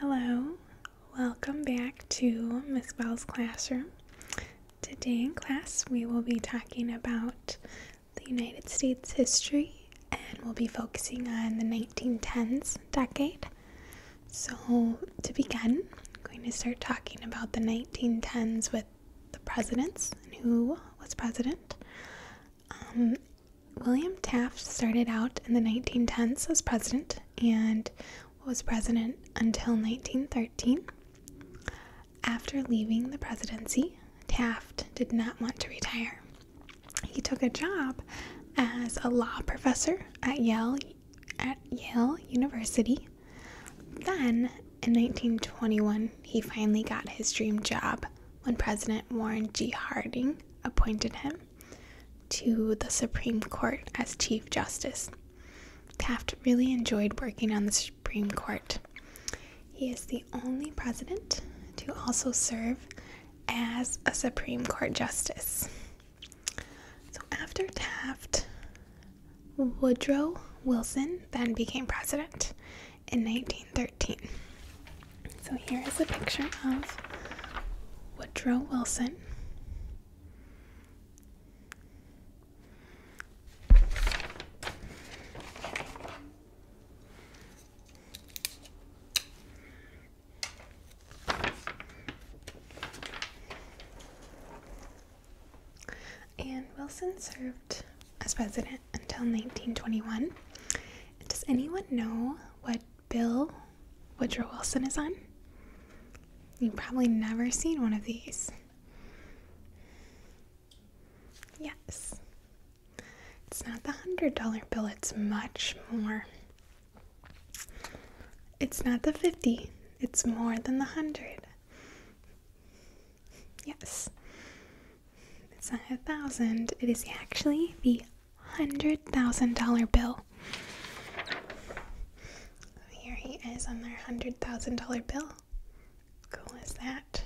Hello, welcome back to Miss Bell's classroom. Today in class, we will be talking about the United States history and we'll be focusing on the 1910s decade. So, to begin, I'm going to start talking about the 1910s with the presidents and who was president. Um, William Taft started out in the 1910s as president and was president until 1913. After leaving the presidency, Taft did not want to retire. He took a job as a law professor at Yale at Yale University. Then in 1921, he finally got his dream job when President Warren G. Harding appointed him to the Supreme Court as Chief Justice. Taft really enjoyed working on the Supreme Court. He is the only president to also serve as a Supreme Court Justice. So after Taft, Woodrow Wilson then became president in 1913. So here is a picture of Woodrow Wilson. And Wilson served as president until 1921. Does anyone know what bill Woodrow Wilson is on? You've probably never seen one of these. Yes. It's not the $100 bill, it's much more. It's not the 50, it's more than the 100. Yes. A thousand, it is actually the hundred thousand dollar bill. Here he is on their hundred thousand dollar bill. Cool is that?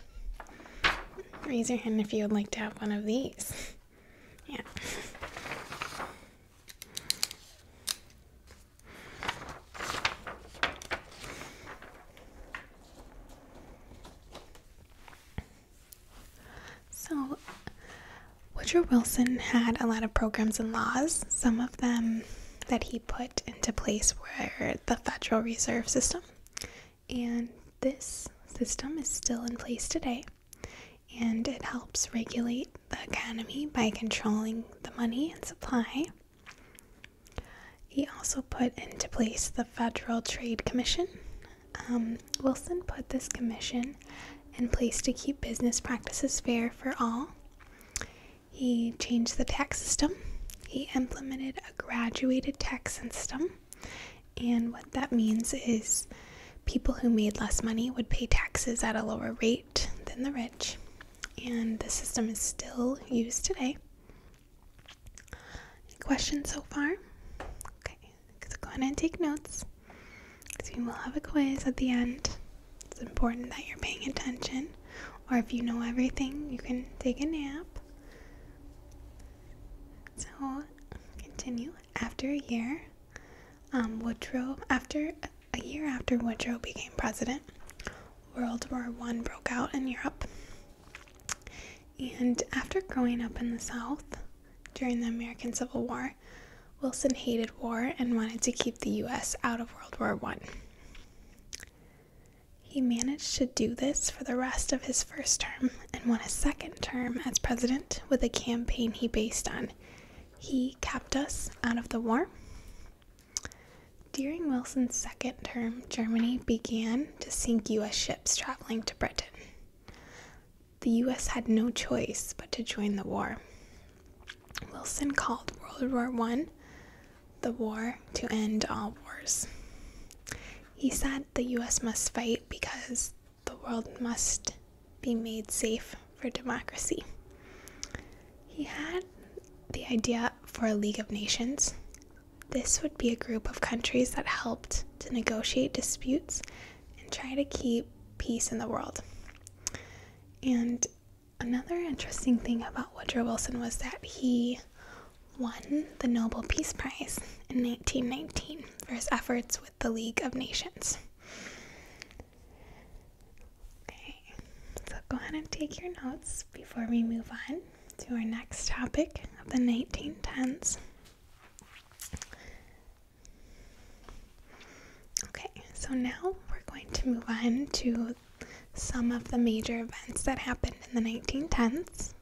Raise your hand if you would like to have one of these. Yeah. So, Woodrow Wilson had a lot of programs and laws. Some of them that he put into place were the Federal Reserve System. And this system is still in place today. And it helps regulate the economy by controlling the money and supply. He also put into place the Federal Trade Commission. Um, Wilson put this commission in place to keep business practices fair for all. He changed the tax system. He implemented a graduated tax system. And what that means is people who made less money would pay taxes at a lower rate than the rich. And the system is still used today. Any questions so far? Okay, so go ahead and take notes. Because we will have a quiz at the end. It's important that you're paying attention. Or if you know everything, you can take a nap. So, continue. After a year, um, Woodrow, after a year after Woodrow became president, World War One broke out in Europe. And after growing up in the South during the American Civil War, Wilson hated war and wanted to keep the U.S. out of World War One. He managed to do this for the rest of his first term and won a second term as president with a campaign he based on he kept us out of the war. During Wilson's second term, Germany began to sink U.S. ships traveling to Britain. The U.S. had no choice but to join the war. Wilson called World War I the war to end all wars. He said the U.S. must fight because the world must be made safe for democracy. He had the idea for a League of Nations. This would be a group of countries that helped to negotiate disputes and try to keep peace in the world. And another interesting thing about Woodrow Wilson was that he won the Nobel Peace Prize in 1919 for his efforts with the League of Nations. Okay, so go ahead and take your notes before we move on to our next topic of the 1910s. Okay, so now we're going to move on to some of the major events that happened in the 1910s.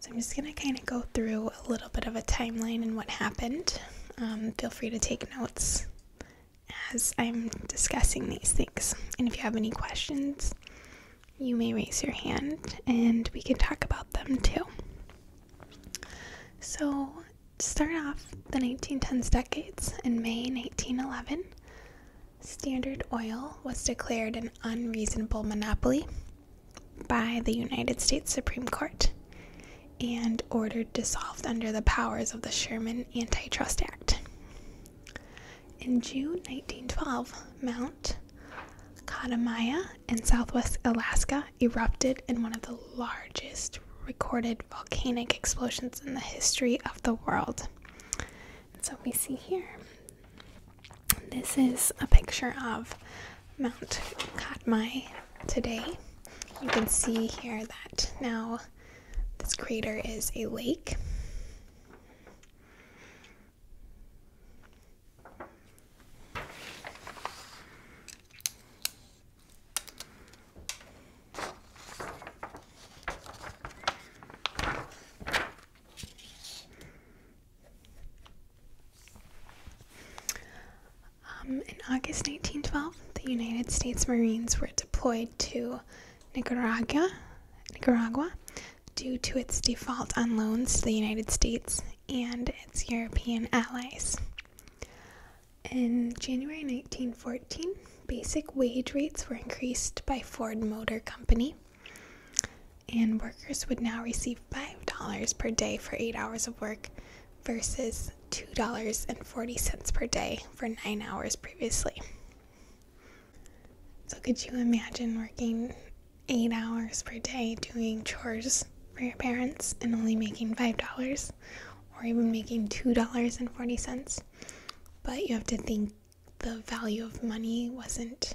So I'm just going to kind of go through a little bit of a timeline and what happened. Um, feel free to take notes as I'm discussing these things. And if you have any questions, you may raise your hand and we can talk about them too. So, to start off the 1910s decades, in May 1911, Standard Oil was declared an unreasonable monopoly by the United States Supreme Court and ordered dissolved under the powers of the Sherman Antitrust Act. In June 1912, Mount Katmai in southwest Alaska erupted in one of the largest recorded volcanic explosions in the history of the world. so we see here, this is a picture of Mount Katmai today. You can see here that now this crater is a lake. Um, in August 1912, the United States Marines were deployed to Nicaragua, Nicaragua due to its default on loans to the United States and its European allies. In January 1914, basic wage rates were increased by Ford Motor Company, and workers would now receive $5 per day for eight hours of work versus $2.40 per day for nine hours previously. So, could you imagine working eight hours per day doing chores for your parents and only making $5 or even making $2.40? But you have to think the value of money wasn't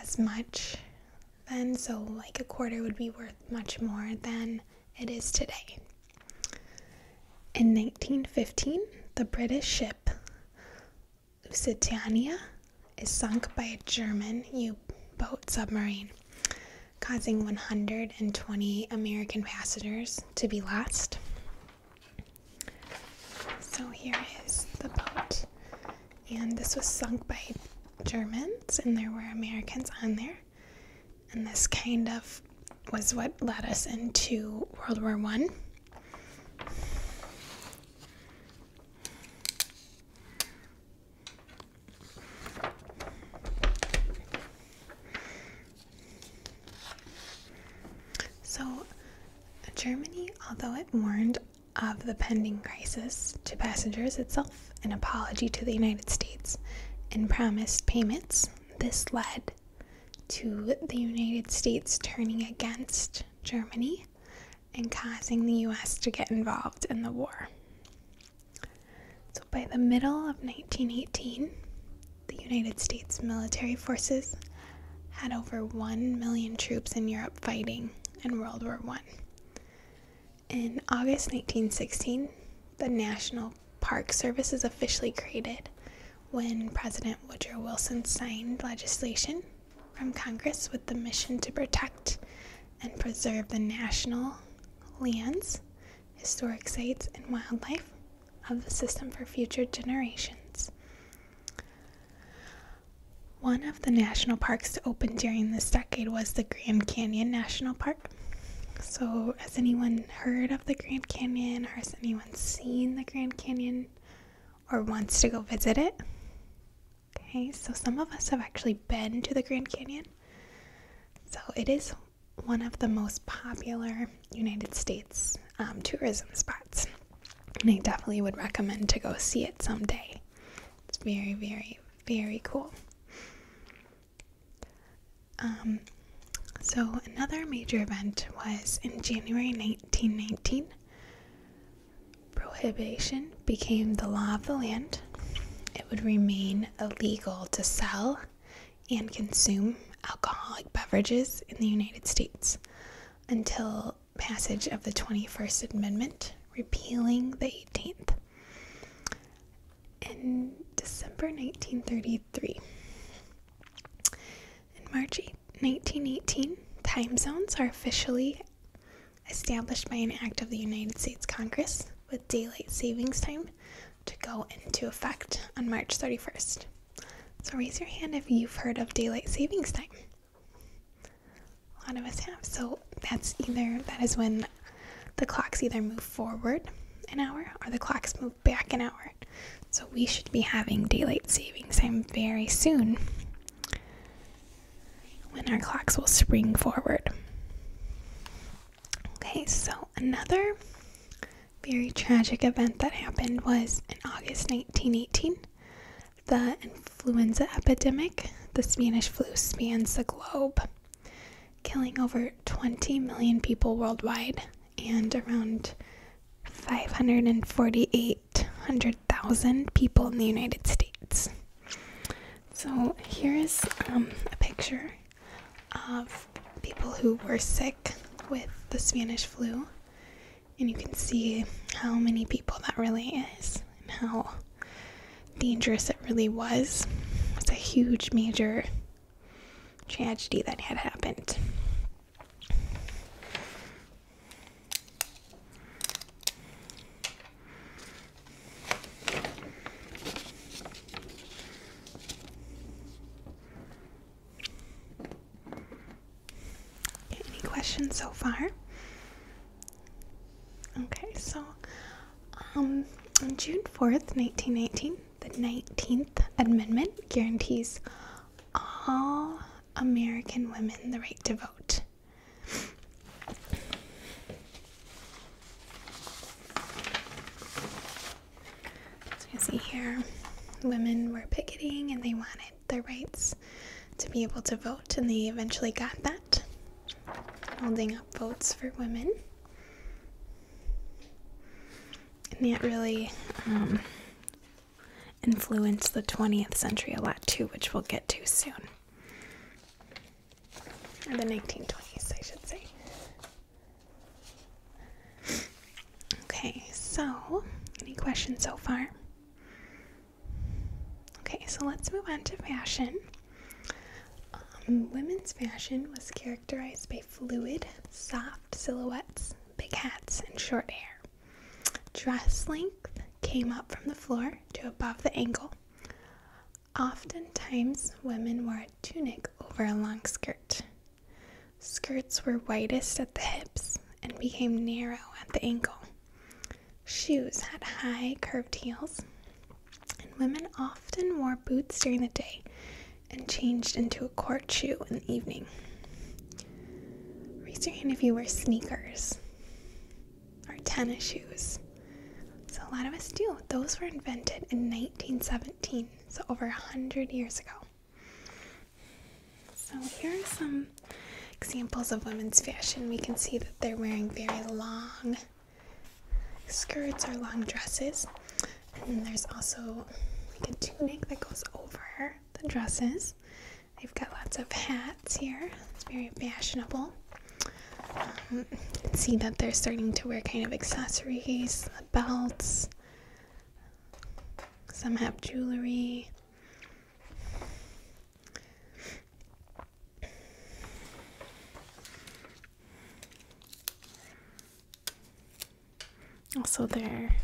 as much then, so like a quarter would be worth much more than it is today. In 1915, the British ship Lusitania is sunk by a German U boat submarine, causing 120 American passengers to be lost. So here is the boat, and this was sunk by Germans, and there were Americans on there, and this kind of was what led us into World War One. So, Germany, although it warned of the pending crisis to passengers itself, an apology to the United States, and promised payments, this led to the United States turning against Germany and causing the US to get involved in the war. So, by the middle of 1918, the United States military forces had over 1 million troops in Europe fighting in World War I. In August 1916, the National Park Service is officially created when President Woodrow Wilson signed legislation from Congress with the mission to protect and preserve the national lands, historic sites, and wildlife of the system for future generations. One of the national parks to open during this decade was the Grand Canyon National Park. So, has anyone heard of the Grand Canyon, or has anyone seen the Grand Canyon, or wants to go visit it? Okay, so some of us have actually been to the Grand Canyon. So, it is one of the most popular United States um, tourism spots. And I definitely would recommend to go see it someday. It's very, very, very cool. Um, so, another major event was in January 1919. Prohibition became the law of the land. It would remain illegal to sell and consume alcoholic beverages in the United States until passage of the 21st Amendment, repealing the 18th. In December 1933, in March 1918, time zones are officially established by an act of the United States Congress with daylight savings time to go into effect on March 31st. So raise your hand if you've heard of daylight savings time. A lot of us have. So that's either that is when the clocks either move forward an hour or the clocks move back an hour. So we should be having daylight savings time very soon when our clocks will spring forward. Okay, so another very tragic event that happened was in August 1918. The influenza epidemic, the Spanish flu, spans the globe, killing over 20 million people worldwide and around 548,000 people in the United States. So here is um, a picture of people who were sick with the Spanish flu, and you can see how many people that really is and how dangerous it really was. It's a huge, major tragedy that had happened. Questions so far? Okay, so um, on June 4th, 1918, the 19th Amendment guarantees all American women the right to vote. So you see here, women were picketing and they wanted their rights to be able to vote, and they eventually got that, holding up votes for women. And that really um, influenced the 20th century a lot too, which we'll get to soon. Or the 1920s, I should say. Okay, so any questions so far? Okay, so let's move on to fashion. Um, women's fashion was characterized by fluid, soft silhouettes, big hats, and short hair. Dress length came up from the floor to above the ankle. Oftentimes, women wore a tunic over a long skirt. Skirts were widest at the hips and became narrow at the ankle. Shoes had high curved heels, and women often wore boots during the day and changed into a court shoe in the evening. Raise your hand if you wear sneakers or tennis shoes. So, a lot of us do. Those were invented in 1917, so over a hundred years ago. So, here are some examples of women's fashion. We can see that they're wearing very long skirts or long dresses, and then there's also like a tunic that goes dresses. They've got lots of hats here, it's very fashionable. Um, see that they're starting to wear kind of accessories, belts. Some have jewelry. Also, their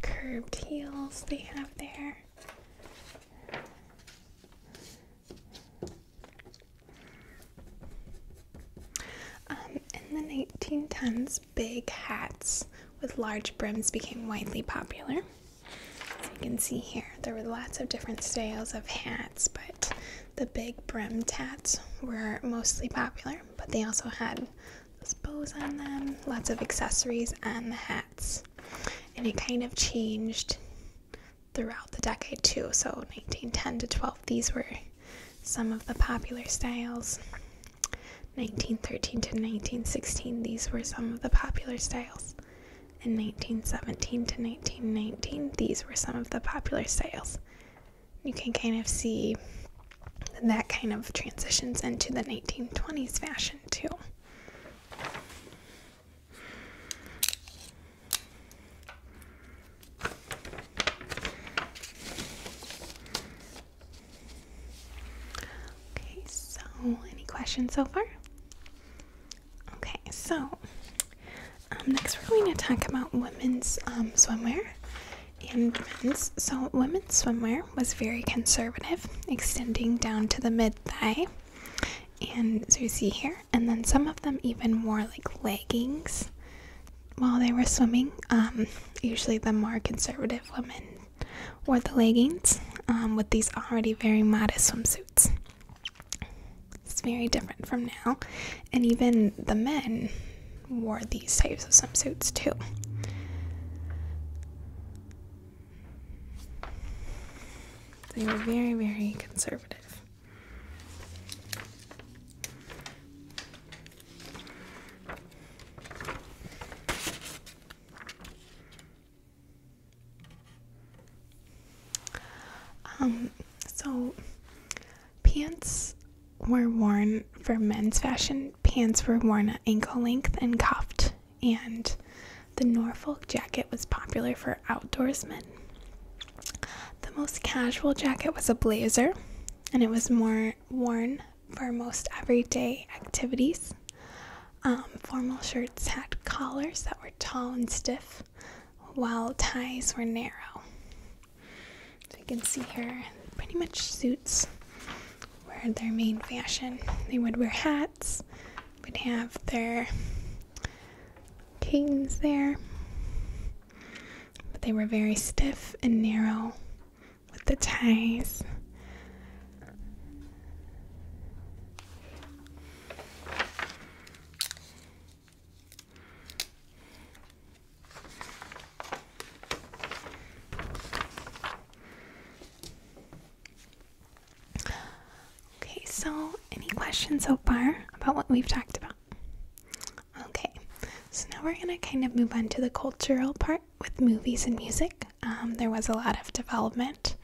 curved heels they have there. Um, in the 1910s, big hats with large brims became widely popular. As you can see here, there were lots of different styles of hats, but the big brimmed hats were mostly popular, but they also had those bows on them, lots of accessories on the hats. And it kind of changed throughout the decade too. So 1910 to 12, these were some of the popular styles. 1913 to 1916, these were some of the popular styles. In 1917 to 1919, these were some of the popular styles. You can kind of see that kind of transitions into the 1920s fashion too. Okay, so so far? Okay, so um, next we're going to talk about women's um, swimwear and men's. So, women's swimwear was very conservative, extending down to the mid thigh. And so you see here, and then some of them even wore like leggings while they were swimming. Um, usually, the more conservative women wore the leggings um, with these already very modest swimsuits. Very different from now, and even the men wore these types of swimsuits too. They were very, very conservative. Um, so pants were worn for men's fashion. Pants were worn at ankle length and cuffed, and the Norfolk jacket was popular for outdoorsmen. The most casual jacket was a blazer, and it was more worn for most everyday activities. Um, formal shirts had collars that were tall and stiff, while ties were narrow. So you can see here, pretty much suits their main fashion. They would wear hats, would have their canes there, but they were very stiff and narrow with the ties. Okay, so any questions so far about what we've talked about? Okay, so now we're gonna kind of move on to the cultural part with movies and music. Um, there was a lot of development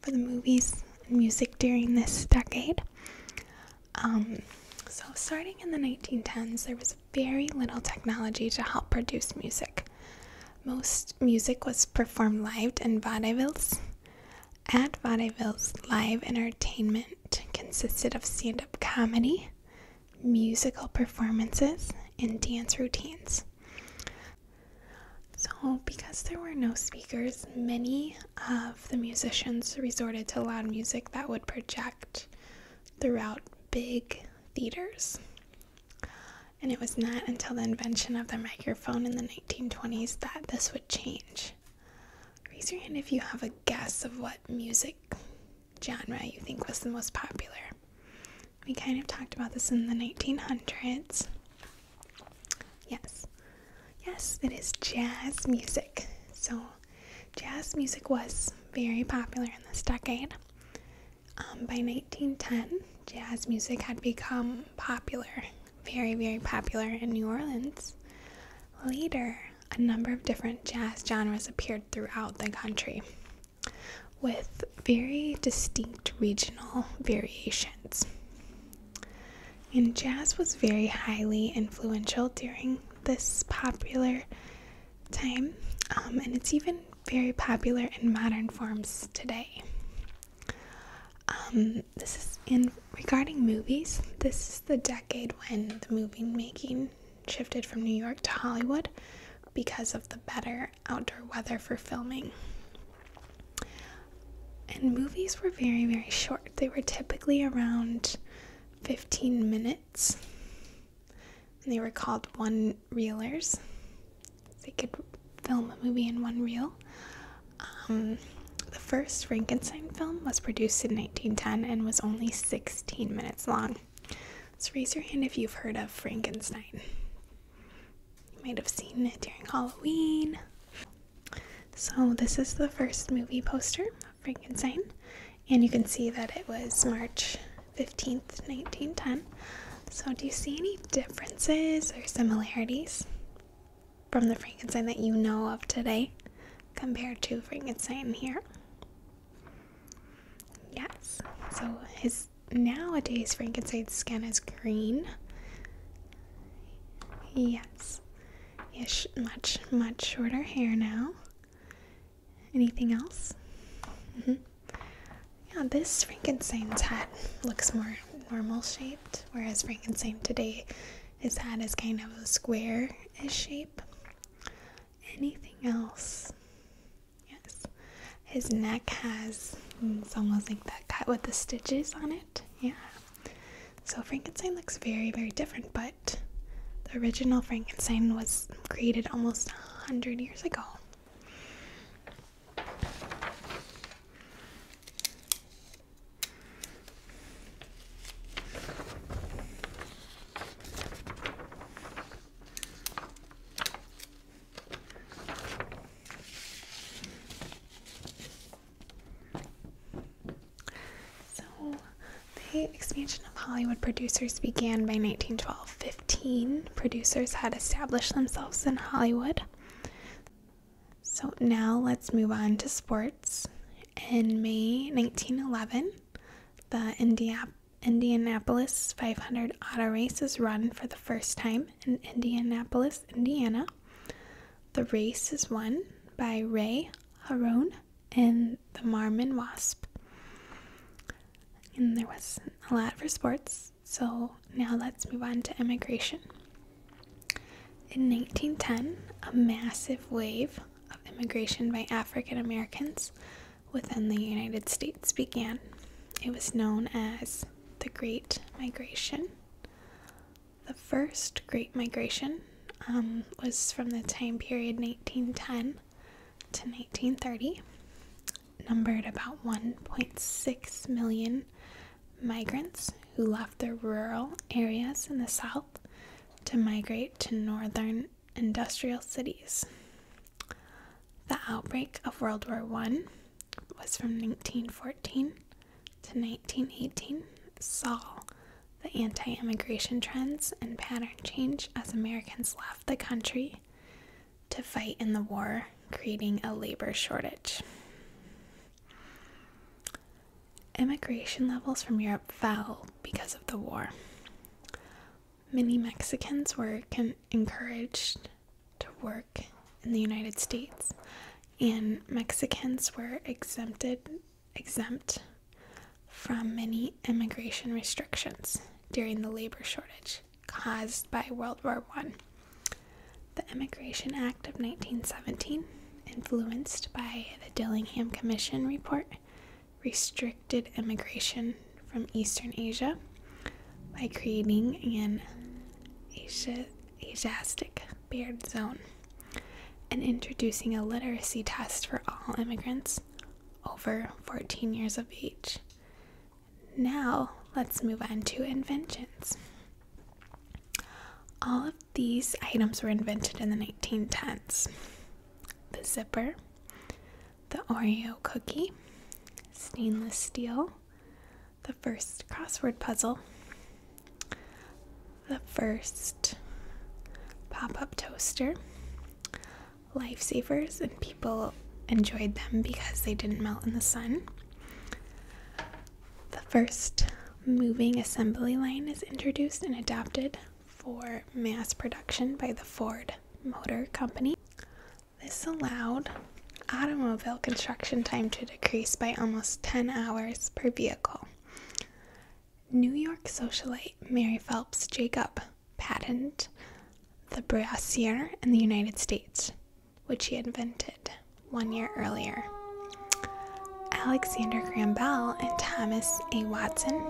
for the movies and music during this decade. Um, so, starting in the 1910s, there was very little technology to help produce music. Most music was performed live in vaudevilles. At vaudevilles, live entertainment consisted of stand up comedy, musical performances, and dance routines. So, because there were no speakers, many of the musicians resorted to loud music that would project throughout big theaters. And it was not until the invention of the microphone in the 1920s that this would change. Raise your hand if you have a guess of what music genre you think was the most popular. We kind of talked about this in the 1900s. Yes. Yes, it is jazz music. So, jazz music was very popular in this decade. Um, by 1910, jazz music had become popular, very, very popular in New Orleans. Later, a number of different jazz genres appeared throughout the country with very distinct regional variations. And jazz was very highly influential during this popular time, um, and it's even very popular in modern forms today. Um, this is in regarding movies. This is the decade when the movie making shifted from New York to Hollywood because of the better outdoor weather for filming. And movies were very, very short. They were typically around 15 minutes. And they were called one reelers. They could film a movie in one reel. Um, the first Frankenstein film was produced in 1910 and was only 16 minutes long. So raise your hand if you've heard of Frankenstein. You might have seen it during Halloween. So, this is the first movie poster of Frankenstein, and you can see that it was March 15th, 1910. So, do you see any differences or similarities from the Frankenstein that you know of today compared to Frankenstein here? Yes. So, his nowadays Frankenstein's skin is green. Yes. Yes, much, much shorter hair now. Anything else? Mm-hmm. Yeah, this Frankenstein's hat looks more normal shaped, whereas Frankenstein today, his head is kind of a square-ish shape. Anything else? Yes. His neck has, mm, it's almost like that cut with the stitches on it. Yeah. So Frankenstein looks very, very different, but the original Frankenstein was created almost hundred years ago. So, the expansion of Hollywood producers began by 1912. 15 producers had established themselves in Hollywood. So, now let's move on to sports. In May 1911, the India- Indianapolis 500 auto race is run for the first time in Indianapolis, Indiana. The race is won by Ray Harroun and the Marmon Wasp. And there was a lot for sports, so now let's move on to immigration. In 1910, a massive wave of immigration by African Americans within the United States began. It was known as the Great Migration. The first Great Migration um, was from the time period 1910 to 1930, numbered about 1.6 million migrants who left their rural areas in the south to migrate to northern industrial cities. The outbreak of World War I was from 1914 to 1918, saw the anti immigration trends and pattern change as Americans left the country to fight in the war, creating a labor shortage. Immigration levels from Europe fell because of the war. Many Mexicans were encouraged to work in the United States, and Mexicans were exempted exempt from many immigration restrictions during the labor shortage caused by World War I. The Immigration Act of 1917, influenced by the Dillingham Commission report, restricted immigration from Eastern Asia by creating an Asia, Asiatic Barred Zone and introducing a literacy test for all immigrants over 14 years of age. Now, let's move on to inventions. All of these items were invented in the 1910s the zipper, the Oreo cookie, stainless steel, the first crossword puzzle, the first pop up toaster, lifesavers, and people enjoyed them because they didn't melt in the sun. The first moving assembly line is introduced and adopted for mass production by the Ford Motor Company. This allowed automobile construction time to decrease by almost 10 hours per vehicle. New York socialite Mary Phelps Jacob patented the brassiere in the United States, which he invented one year earlier. Alexander Graham Bell and Thomas A. Watson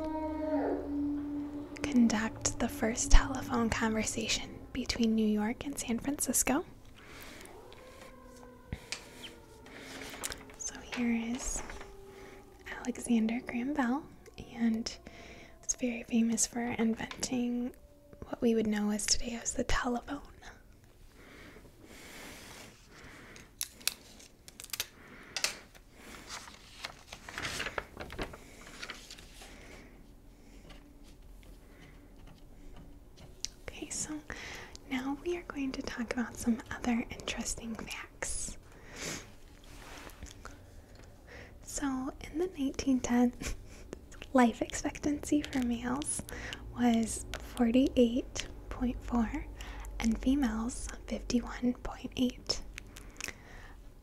conduct the first telephone conversation between New York and San Francisco. So here is Alexander Graham Bell, and it's very famous for inventing what we would know as today as the telephone. Okay, so now we are going to talk about some other interesting facts. So, in the 1910s, life expectancy for males was 48.4 and females 51.8.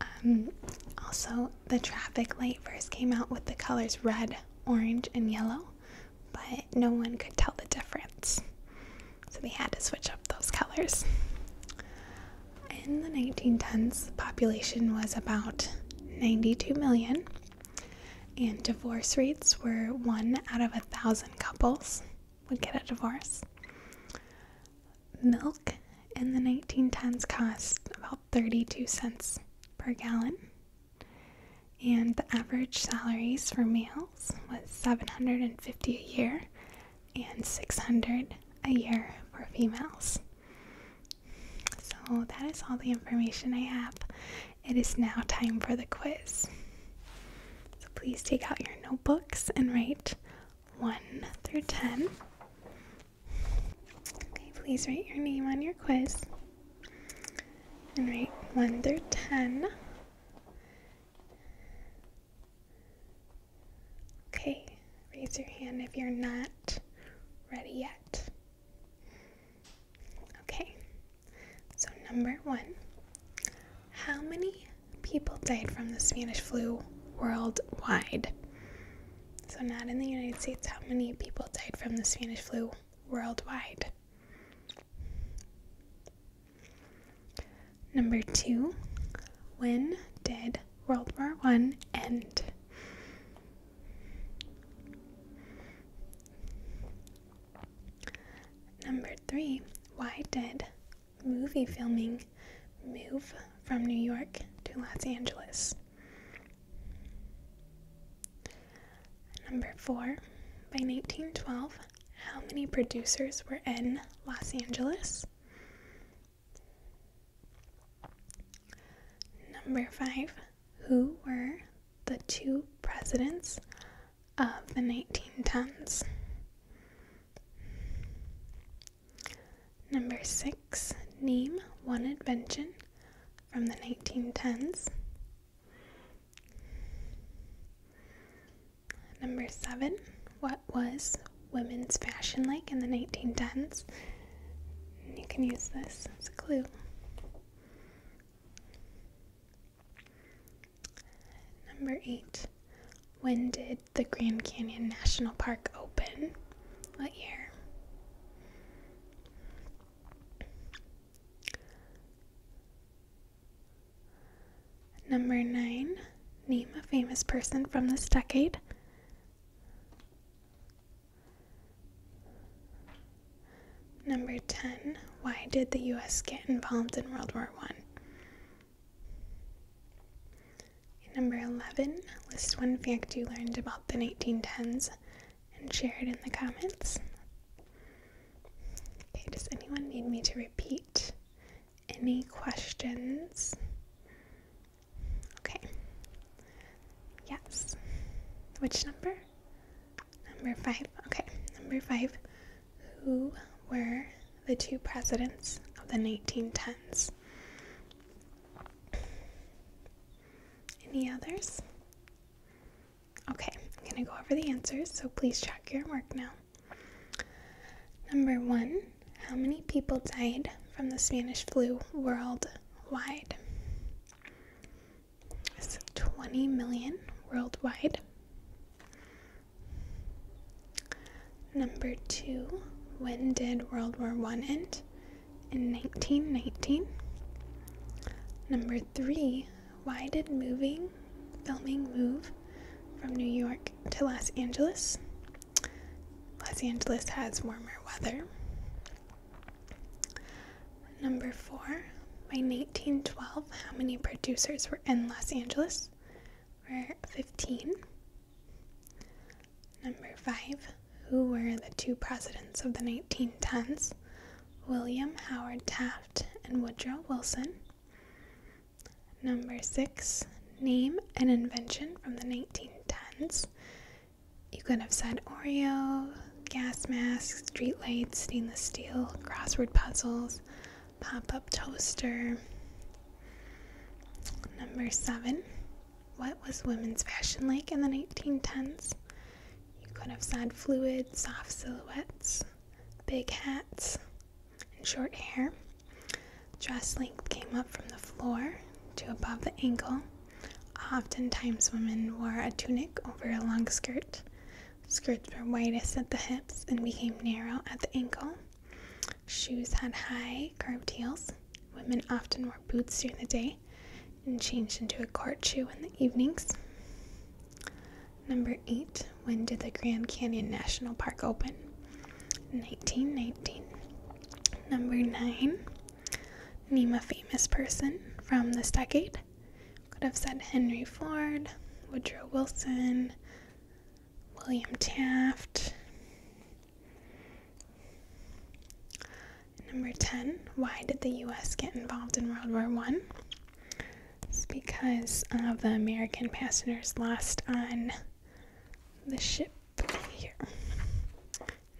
Um, also, the traffic light first came out with the colors red, orange, and yellow, but no one could tell the difference. So they had to switch up those colors. In the 1910s, the population was about 92 million, and divorce rates were one out of a thousand couples would get a divorce. Milk in the 1910s cost about 32 cents per gallon, and the average salaries for males was 750 a year and 600 a year for females. So that is all the information I have. It is now time for the quiz. Please take out your notebooks and write 1 through 10. Okay, please write your name on your quiz and write 1 through 10. Okay, raise your hand if you're not ready yet. Okay, so number one How many people died from the Spanish flu worldwide? So, not in the United States, how many people died from the Spanish flu worldwide? Number two, when did World War One end? Number three, why did movie filming move from New York to Los Angeles? Number four, by 1912, how many producers were in Los Angeles? Number five, who were the two presidents of the 1910s? Number six, name one invention from the 1910s. Number seven, what was women's fashion like in the 1910s? You can use this as a clue. Number eight, when did the Grand Canyon National Park open? What year? Number nine, name a famous person from this decade. Number 10, why did the US get involved in World War One? Number 11, list one fact you learned about the 1910s and share it in the comments. Okay, does anyone need me to repeat any questions? Okay. Yes. Which number? Number five. Okay, number five. Who were the two presidents of the 1910s? Any others? Okay, I'm going to go over the answers, so please check your work now. Number one, how many people died from the Spanish flu worldwide? It's 20 million worldwide. Number two, when did World War One end? In 1919. Number three, why did moving filming move from New York to Los Angeles? Los Angeles has warmer weather. Number four, by 1912, how many producers were in Los Angeles? Were 15. Number five, who were the two presidents of the 1910s? William Howard Taft and Woodrow Wilson. Number six, name an invention from the 1910s. You could have said Oreo, gas masks, street lights, stainless steel, crossword puzzles, pop up toaster. Number seven, what was women's fashion like in the 1910s? Could have said fluid, soft silhouettes, big hats, and short hair. Dress length came up from the floor to above the ankle. Oftentimes, women wore a tunic over a long skirt. Skirts were widest at the hips and became narrow at the ankle. Shoes had high, curved heels. Women often wore boots during the day and changed into a court shoe in the evenings. Number eight, when did the Grand Canyon National Park open? 1919. Number nine, name a famous person from this decade. Could have said Henry Ford, Woodrow Wilson, William Taft. Number 10, why did the US get involved in World War One? It's because of the American passengers lost on the ship here.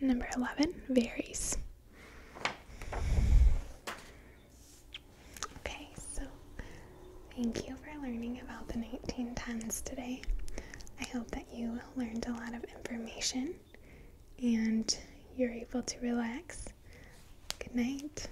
Number 11 varies. Okay, so thank you for learning about the 1910s today. I hope that you learned a lot of information and you're able to relax. Good night.